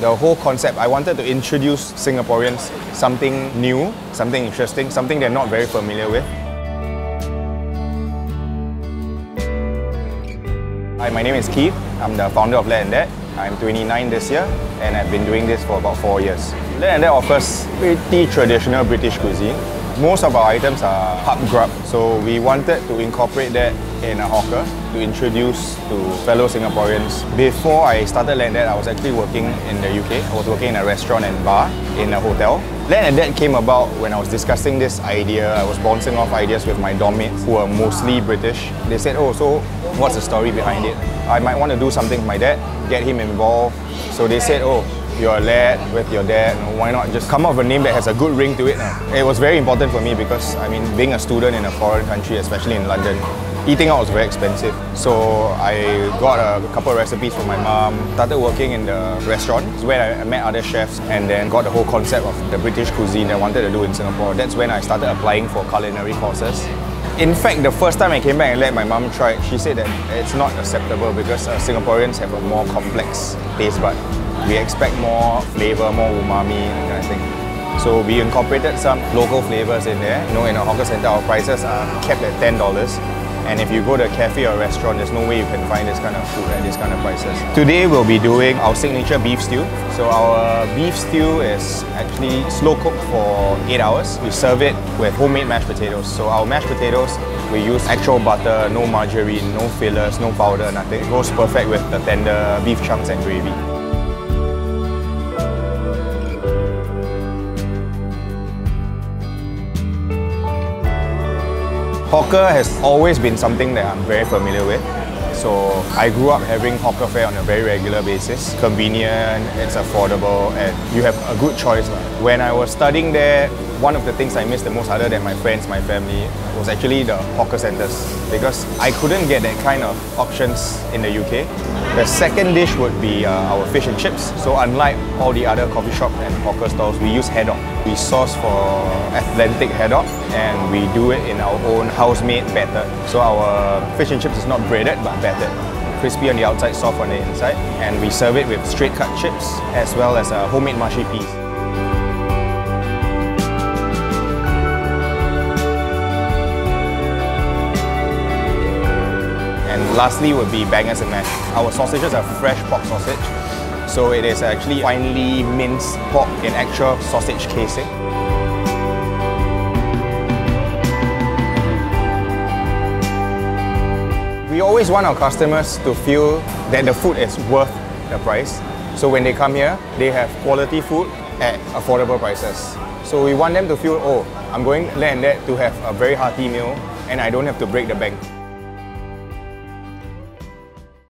The whole concept, I wanted to introduce Singaporeans something new, something interesting, something they're not very familiar with. Hi, my name is Keith. I'm the founder of Lad and Dad. I'm 29 this year and I've been doing this for about four years. Lad and Dad offers pretty traditional British cuisine. Most of our items are pub grub, so we wanted to incorporate that in a hawker to introduce to fellow Singaporeans. Before I started Lad and Dad, I was actually working in the UK. I was working in a restaurant and bar in a hotel. Lad and Dad came about when I was discussing this idea. I was bouncing off ideas with my dorm mates who are mostly British. They said, oh, so what's the story behind it? I might want to do something with my dad, get him involved. So they said, oh, you're a lad with your dad, why not just come up with a name that has a good ring to it? Ah. It was very important for me because, I mean, being a student in a foreign country, especially in London, eating out was very expensive. So I got a couple of recipes from my mom, started working in the restaurant, it's where I met other chefs and then got the whole concept of the British cuisine I wanted to do in Singapore. That's when I started applying for culinary courses. In fact, the first time I came back and let my mum try it, she said that it's not acceptable because uh, Singaporeans have a more complex taste bud we expect more flavor, more umami, kind of thing. So we incorporated some local flavors in there. You know, in a hawker center, our prices are kept at $10. And if you go to a cafe or restaurant, there's no way you can find this kind of food at this kind of prices. Today we'll be doing our signature beef stew. So our beef stew is actually slow cooked for 8 hours. We serve it with homemade mashed potatoes. So our mashed potatoes, we use actual butter, no margarine, no fillers, no powder, nothing. It goes perfect with the tender beef chunks and gravy. Hawker has always been something that I'm very familiar with. So I grew up having hawker fare on a very regular basis. Convenient, it's affordable, and you have a good choice. When I was studying there, one of the things I missed the most other than my friends, my family, was actually the hawker centres because I couldn't get that kind of options in the UK. The second dish would be uh, our fish and chips. So unlike all the other coffee shop and hawker stalls, we use haddock. We source for Atlantic haddock and we do it in our own house-made batter. So our fish and chips is not breaded but battered crispy on the outside, soft on the inside. And we serve it with straight cut chips as well as a homemade mushy peas. Lastly would be bangers and mash. Our sausages are fresh pork sausage. So it is actually finely minced pork in actual sausage casing. We always want our customers to feel that the food is worth the price. So when they come here, they have quality food at affordable prices. So we want them to feel, oh, I'm going there and there to have a very hearty meal and I don't have to break the bank.